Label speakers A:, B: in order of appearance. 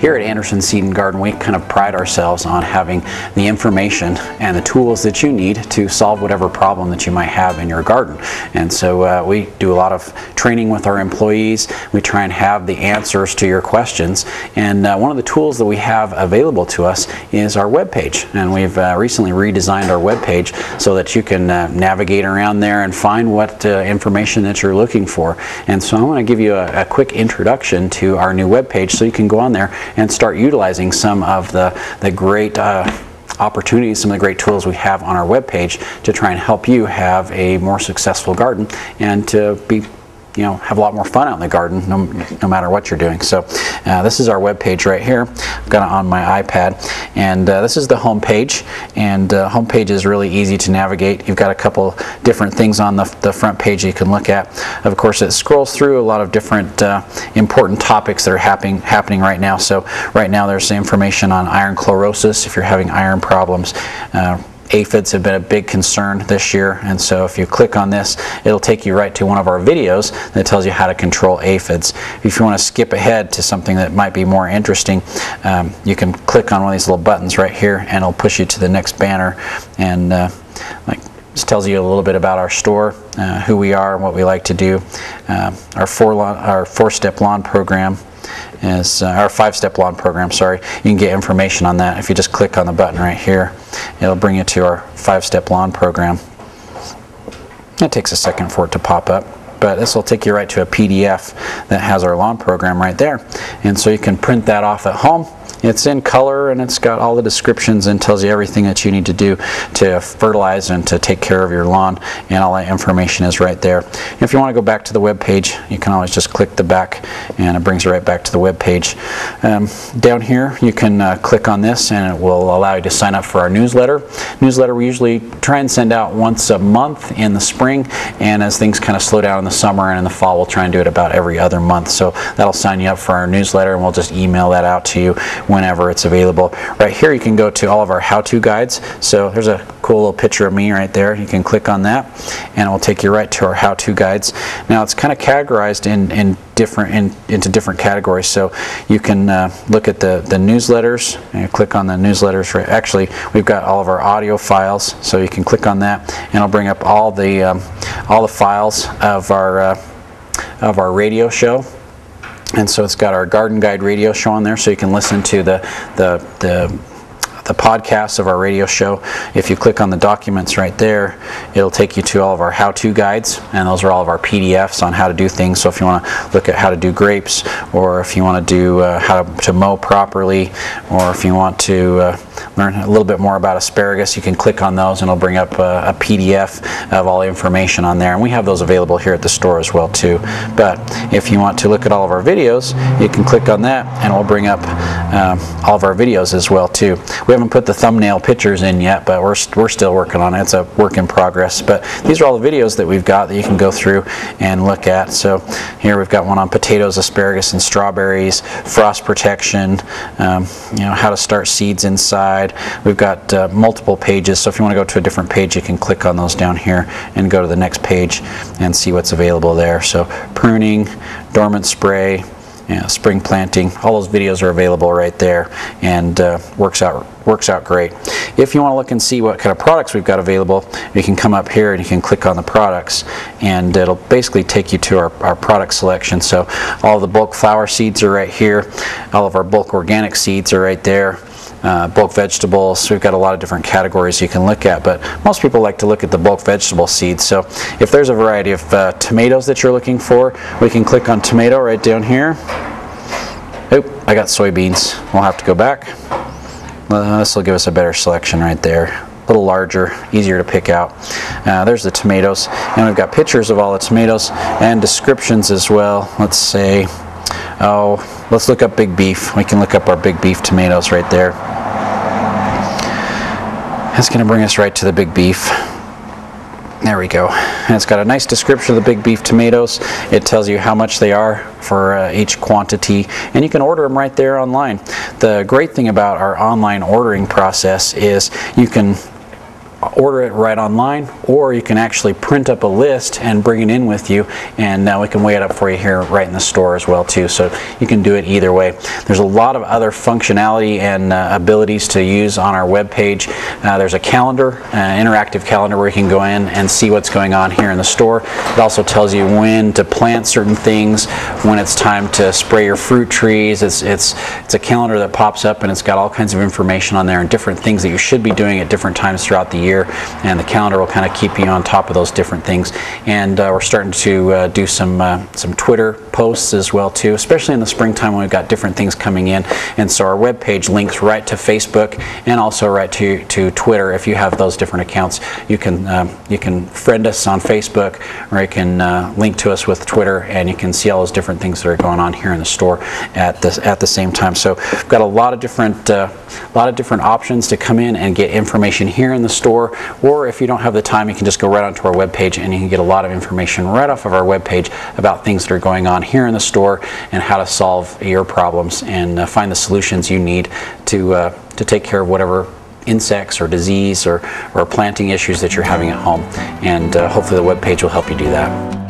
A: Here at Anderson Seed and Garden, we kind of pride ourselves on having the information and the tools that you need to solve whatever problem that you might have in your garden. And so uh, we do a lot of training with our employees. We try and have the answers to your questions. And uh, one of the tools that we have available to us is our web page. And we've uh, recently redesigned our web page so that you can uh, navigate around there and find what uh, information that you're looking for. And so I want to give you a, a quick introduction to our new web page so you can go on there and start utilizing some of the, the great uh, opportunities, some of the great tools we have on our webpage to try and help you have a more successful garden and to be you know have a lot more fun out in the garden no, no matter what you're doing. So uh, this is our web page right here. I've got it on my iPad. And uh, this is the home page. And uh, home page is really easy to navigate. You've got a couple different things on the, the front page you can look at. Of course it scrolls through a lot of different uh, important topics that are happening happening right now. So right now there's information on iron chlorosis if you're having iron problems. Uh, aphids have been a big concern this year and so if you click on this it'll take you right to one of our videos that tells you how to control aphids. If you want to skip ahead to something that might be more interesting um, you can click on one of these little buttons right here and it'll push you to the next banner and uh, like this tells you a little bit about our store, uh, who we are, and what we like to do. Uh, our four lawn, our four-step lawn program is uh, our five-step lawn program. Sorry, you can get information on that if you just click on the button right here. It'll bring you to our five-step lawn program. It takes a second for it to pop up but this will take you right to a PDF that has our lawn program right there and so you can print that off at home it's in color and it's got all the descriptions and tells you everything that you need to do to fertilize and to take care of your lawn and all that information is right there. If you want to go back to the web page you can always just click the back and it brings you right back to the web page. Um, down here you can uh, click on this and it will allow you to sign up for our newsletter. Newsletter we usually try and send out once a month in the spring and as things kind of slow down in the summer and in the fall we'll try and do it about every other month so that'll sign you up for our newsletter and we'll just email that out to you whenever it's available. Right here you can go to all of our how-to guides. So there's a cool little picture of me right there. You can click on that and it will take you right to our how-to guides. Now it's kind of categorized in, in different in, into different categories. So you can uh, look at the, the newsletters and click on the newsletters. Right, actually, we've got all of our audio files, so you can click on that and it'll bring up all the um, all the files of our uh, of our radio show and so it's got our garden guide radio show on there so you can listen to the the the the podcasts of our radio show. If you click on the documents right there, it'll take you to all of our how-to guides, and those are all of our PDFs on how to do things. So if you want to look at how to do grapes, or if you want to do uh, how to, mow properly, or if you want to uh, learn a little bit more about asparagus, you can click on those, and it'll bring up a, a PDF of all the information on there. And we have those available here at the store as well too. But if you want to look at all of our videos, you can click on that, and we'll bring up um, all of our videos as well too. We haven't put the thumbnail pictures in yet, but we're, we're still working on it. It's a work in progress. But these are all the videos that we've got that you can go through and look at. So here we've got one on potatoes, asparagus, and strawberries, frost protection, um, you know, how to start seeds inside. We've got uh, multiple pages, so if you want to go to a different page, you can click on those down here and go to the next page and see what's available there. So pruning, dormant spray, spring planting. All those videos are available right there and uh, works out works out great. If you want to look and see what kind of products we've got available, you can come up here and you can click on the products and it'll basically take you to our, our product selection. So all the bulk flower seeds are right here. All of our bulk organic seeds are right there uh, bulk vegetables. We've got a lot of different categories you can look at, but most people like to look at the bulk vegetable seeds. So if there's a variety of uh, tomatoes that you're looking for, we can click on tomato right down here. Oop, I got soybeans. We'll have to go back. Uh, this will give us a better selection right there. A little larger, easier to pick out. Uh, there's the tomatoes, and we've got pictures of all the tomatoes and descriptions as well. Let's say Oh, let's look up big beef. We can look up our big beef tomatoes right there. That's going to bring us right to the big beef. There we go. And it's got a nice description of the big beef tomatoes. It tells you how much they are for uh, each quantity, and you can order them right there online. The great thing about our online ordering process is you can order it right online, or you can actually print up a list and bring it in with you, and now we can weigh it up for you here right in the store as well too. So you can do it either way. There's a lot of other functionality and uh, abilities to use on our web page. Uh, there's a calendar, uh, interactive calendar where you can go in and see what's going on here in the store. It also tells you when to plant certain things, when it's time to spray your fruit trees. It's it's it's a calendar that pops up and it's got all kinds of information on there and different things that you should be doing at different times throughout the year. And the calendar will kind of keep you on top of those different things. And uh, we're starting to uh, do some uh, some Twitter posts as well too, especially in the springtime when we've got different things coming in. And so our web page links right to Facebook and also right to to Twitter. If you have those different accounts, you can um, you can friend us on Facebook or you can uh, link to us with Twitter, and you can see all those different things that are going on here in the store at the at the same time. So we've got a lot of different uh, a lot of different options to come in and get information here in the store. Or if you don't have the time, you can just go right onto our webpage and you can get a lot of information right off of our webpage about things that are going on here in the store and how to solve your problems and uh, find the solutions you need to uh, to take care of whatever insects or disease or, or planting issues that you're having at home. And uh, hopefully the web page will help you do that.